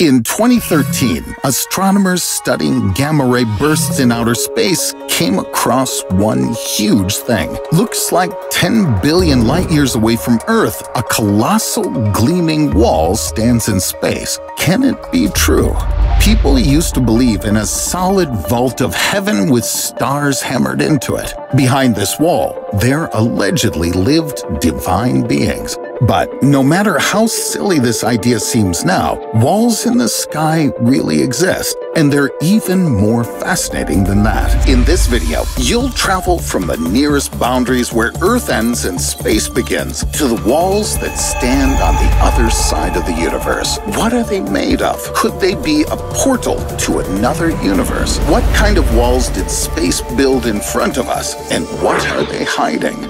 In 2013, astronomers studying gamma ray bursts in outer space came across one huge thing. Looks like 10 billion light years away from Earth, a colossal gleaming wall stands in space. Can it be true? People used to believe in a solid vault of heaven with stars hammered into it. Behind this wall, there allegedly lived divine beings. But no matter how silly this idea seems now, walls in the sky really exist, and they're even more fascinating than that. In this video, you'll travel from the nearest boundaries where Earth ends and space begins to the walls that stand on the other side of the universe. What are they made of? Could they be a portal to another universe? What kind of walls did space build in front of us, and what are they hiding?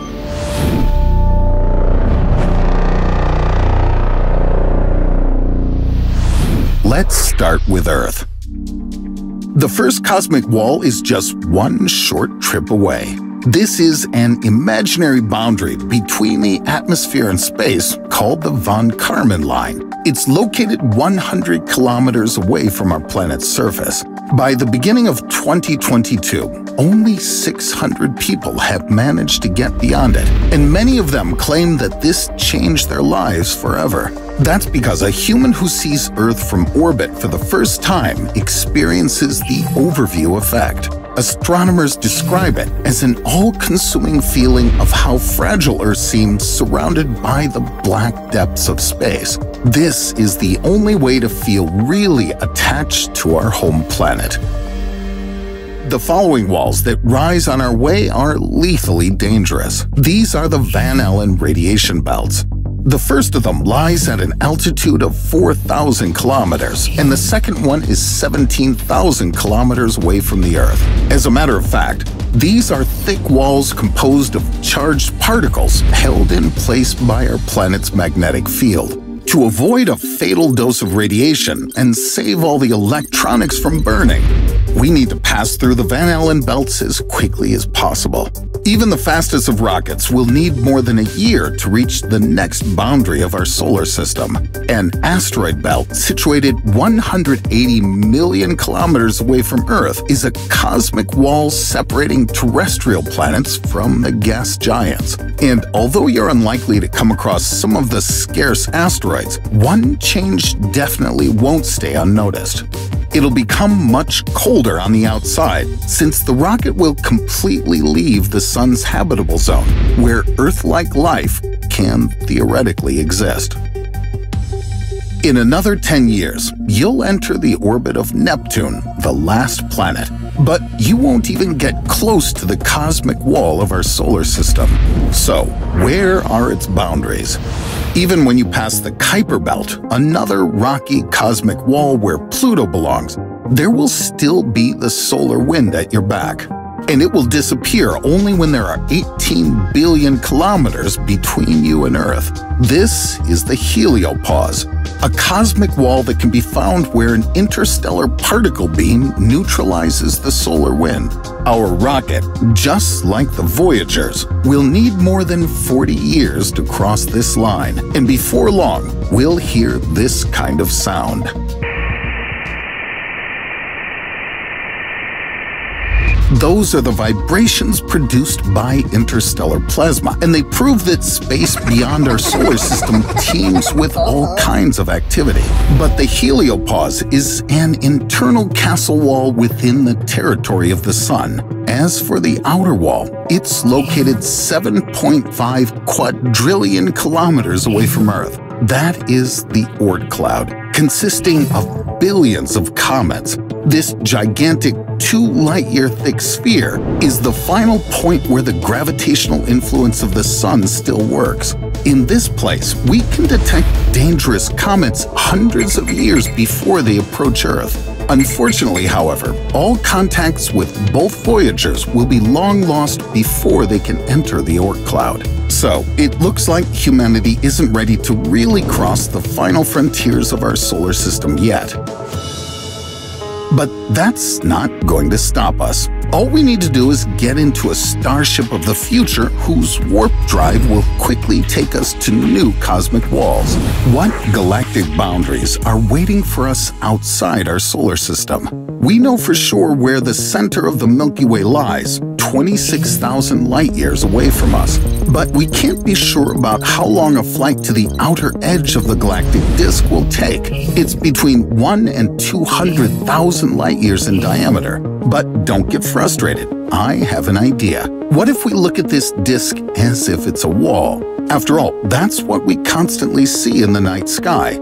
Let's start with Earth. The first cosmic wall is just one short trip away. This is an imaginary boundary between the atmosphere and space called the von Karman line. It's located 100 kilometers away from our planet's surface. By the beginning of 2022, only 600 people have managed to get beyond it, and many of them claim that this changed their lives forever. That's because a human who sees Earth from orbit for the first time experiences the overview effect. Astronomers describe it as an all-consuming feeling of how fragile Earth seems surrounded by the black depths of space. This is the only way to feel really attached to our home planet. The following walls that rise on our way are lethally dangerous. These are the Van Allen radiation belts. The first of them lies at an altitude of 4,000 kilometers, and the second one is 17,000 kilometers away from the Earth. As a matter of fact, these are thick walls composed of charged particles held in place by our planet's magnetic field. To avoid a fatal dose of radiation and save all the electronics from burning, we need to pass through the Van Allen belts as quickly as possible. Even the fastest of rockets will need more than a year to reach the next boundary of our solar system. An asteroid belt situated 180 million kilometers away from Earth is a cosmic wall separating terrestrial planets from the gas giants. And although you're unlikely to come across some of the scarce asteroids, one change definitely won't stay unnoticed it'll become much colder on the outside, since the rocket will completely leave the Sun's habitable zone, where Earth-like life can theoretically exist. In another 10 years, you'll enter the orbit of Neptune, the last planet, but you won't even get close to the cosmic wall of our solar system. So, where are its boundaries? Even when you pass the Kuiper Belt, another rocky cosmic wall where Pluto belongs, there will still be the solar wind at your back. And it will disappear only when there are 18 billion kilometers between you and Earth. This is the heliopause, a cosmic wall that can be found where an interstellar particle beam neutralizes the solar wind. Our rocket, just like the Voyagers, will need more than 40 years to cross this line, and before long, we'll hear this kind of sound. Those are the vibrations produced by interstellar plasma, and they prove that space beyond our solar system teems with all kinds of activity. But the heliopause is an internal castle wall within the territory of the Sun. As for the outer wall, it's located 7.5 quadrillion kilometers away from Earth. That is the Oort cloud, consisting of billions of comets. This gigantic two light-year thick sphere is the final point where the gravitational influence of the Sun still works. In this place, we can detect dangerous comets hundreds of years before they approach Earth. Unfortunately, however, all contacts with both Voyagers will be long lost before they can enter the Oort cloud. So, it looks like humanity isn't ready to really cross the final frontiers of our solar system yet. But that's not going to stop us. All we need to do is get into a starship of the future whose warp drive will quickly take us to new cosmic walls. What galactic boundaries are waiting for us outside our solar system? We know for sure where the center of the Milky Way lies, 26,000 light years away from us. But we can't be sure about how long a flight to the outer edge of the galactic disk will take. It's between 1 and 200,000 light years in diameter. But don't get frustrated. I have an idea. What if we look at this disk as if it's a wall? After all, that's what we constantly see in the night sky.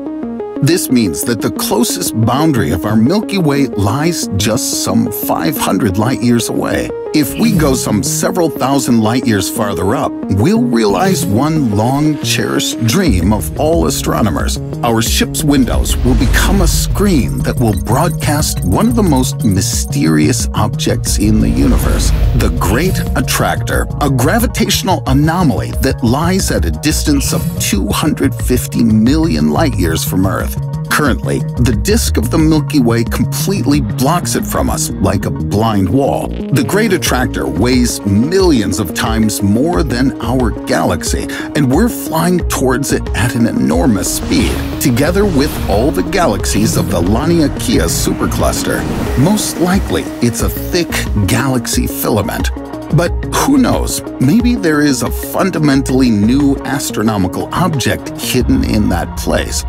This means that the closest boundary of our Milky Way lies just some 500 light years away. If we go some several thousand light years farther up, we'll realize one long cherished dream of all astronomers. Our ship's windows will become a screen that will broadcast one of the most mysterious objects in the universe, the Great Attractor, a gravitational anomaly that lies at a distance of 250 million light years from Earth. Currently, the disk of the Milky Way completely blocks it from us like a blind wall. The Great Attractor weighs millions of times more than our galaxy, and we're flying towards it at an enormous speed, together with all the galaxies of the Laniakea supercluster. Most likely, it's a thick galaxy filament, but who knows, maybe there is a fundamentally new astronomical object hidden in that place.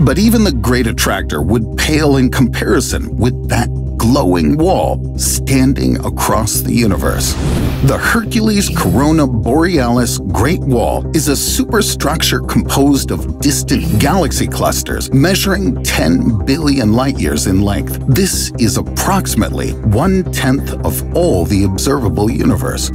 But even the Great Attractor would pale in comparison with that glowing wall standing across the universe. The Hercules Corona Borealis Great Wall is a superstructure composed of distant galaxy clusters measuring 10 billion light-years in length. This is approximately one-tenth of all the observable universe.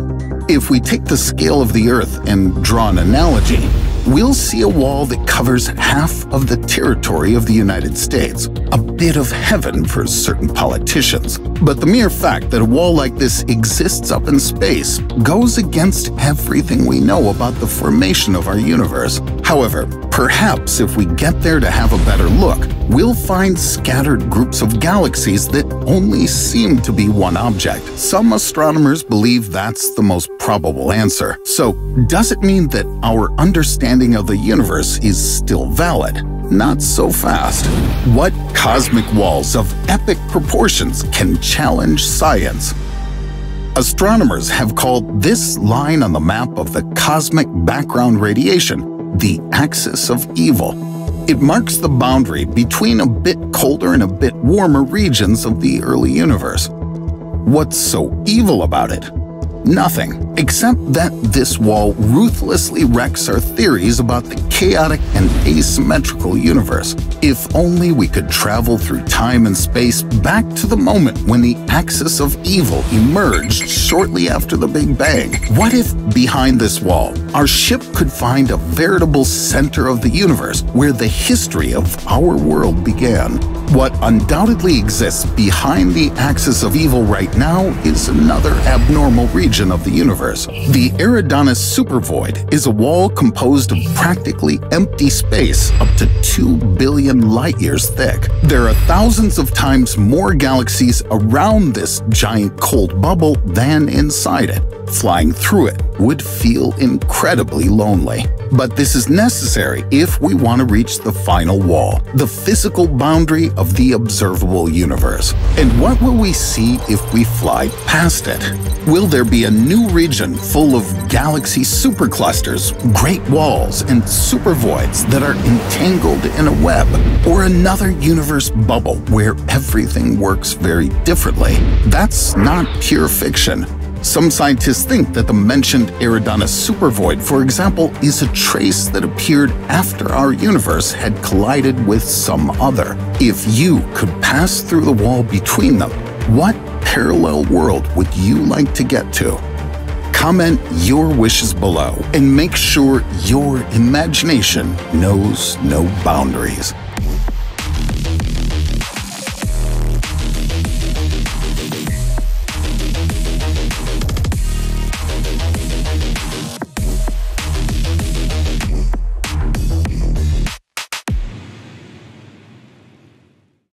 If we take the scale of the Earth and draw an analogy, we'll see a wall that covers half of the territory of the United States, a bit of heaven for certain politicians. But the mere fact that a wall like this exists up in space goes against everything we know about the formation of our universe. However, perhaps if we get there to have a better look, we'll find scattered groups of galaxies that only seem to be one object. Some astronomers believe that's the most probable answer. So, does it mean that our understanding of the universe is still valid? Not so fast. What cosmic walls of epic proportions can challenge science? Astronomers have called this line on the map of the cosmic background radiation the axis of evil. It marks the boundary between a bit colder and a bit warmer regions of the early universe. What's so evil about it? Nothing, except that this wall ruthlessly wrecks our theories about the chaotic and asymmetrical universe. If only we could travel through time and space back to the moment when the axis of evil emerged shortly after the Big Bang. What if behind this wall, our ship could find a veritable center of the universe where the history of our world began? What undoubtedly exists behind the axis of evil right now is another abnormal region of the universe. The Eridanus supervoid is a wall composed of practically empty space up to 2 billion light-years thick. There are thousands of times more galaxies around this giant cold bubble than inside it. Flying through it would feel incredibly lonely. But this is necessary if we want to reach the final wall, the physical boundary of the observable universe. And what will we see if we fly past it? Will there be a new region full of galaxy superclusters, great walls, and supervoids that are entangled in a web? Or another universe bubble where everything works very differently? That's not pure fiction. Some scientists think that the mentioned Eridanus supervoid, for example, is a trace that appeared after our universe had collided with some other. If you could pass through the wall between them, what parallel world would you like to get to? Comment your wishes below and make sure your imagination knows no boundaries.